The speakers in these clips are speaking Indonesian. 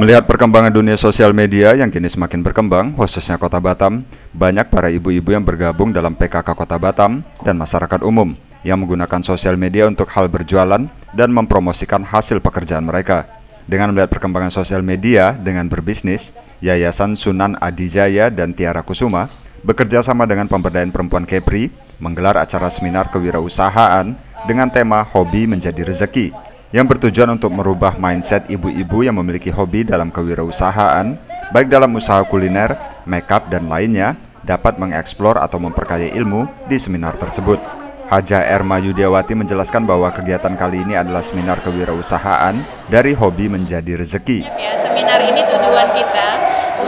Melihat perkembangan dunia sosial media yang kini semakin berkembang, khususnya Kota Batam, banyak para ibu-ibu yang bergabung dalam PKK Kota Batam dan masyarakat umum yang menggunakan sosial media untuk hal berjualan dan mempromosikan hasil pekerjaan mereka. Dengan melihat perkembangan sosial media dengan berbisnis, Yayasan Sunan Adijaya dan Tiara Kusuma bekerja sama dengan pemberdayaan perempuan Kepri menggelar acara seminar kewirausahaan dengan tema Hobi Menjadi Rezeki yang bertujuan untuk merubah mindset ibu-ibu yang memiliki hobi dalam kewirausahaan, baik dalam usaha kuliner, makeup, dan lainnya, dapat mengeksplor atau memperkaya ilmu di seminar tersebut. Haja Erma Yudiawati menjelaskan bahwa kegiatan kali ini adalah seminar kewirausahaan dari hobi menjadi rezeki. Ya, seminar ini tujuan kita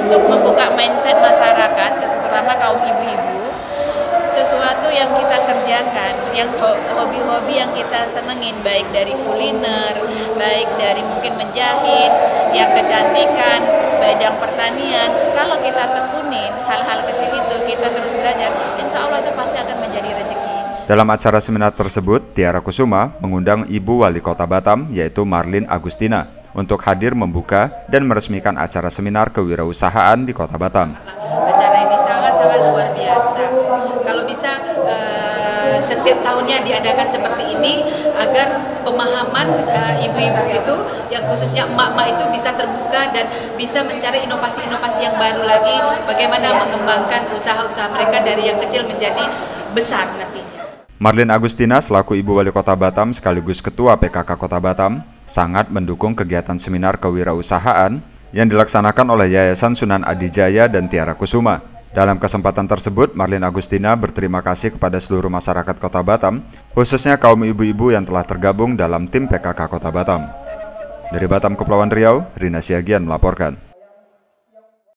untuk membuka mindset masyarakat, kerjakan, yang hobi-hobi yang kita senengin, baik dari kuliner, baik dari mungkin menjahit, yang kecantikan, bidang pertanian, kalau kita tekunin hal-hal kecil itu, kita terus belajar, insya Allah itu pasti akan menjadi rezeki. Dalam acara seminar tersebut, Tiara Kusuma mengundang Ibu Wali Kota Batam, yaitu Marlin Agustina, untuk hadir membuka dan meresmikan acara seminar kewirausahaan di Kota Batam. Acara ini sangat-sangat luar biasa bisa uh, setiap tahunnya diadakan seperti ini agar pemahaman eh, ibu-ibu uh, itu yang khususnya emak-emak itu bisa terbuka dan bisa mencari inovasi-inovasi yang baru lagi bagaimana mengembangkan usaha-usaha mereka dari yang kecil menjadi besar nantinya. Marlin Agustina selaku Ibu Wali Kota Batam sekaligus Ketua PKK Kota Batam sangat mendukung kegiatan seminar kewirausahaan yang dilaksanakan oleh Yayasan Sunan Adijaya dan Tiara Kusuma. Dalam kesempatan tersebut, Marlin Agustina berterima kasih kepada seluruh masyarakat Kota Batam, khususnya kaum ibu-ibu yang telah tergabung dalam tim PKK Kota Batam. Dari Batam, Kepulauan Riau, Rina Siagian melaporkan.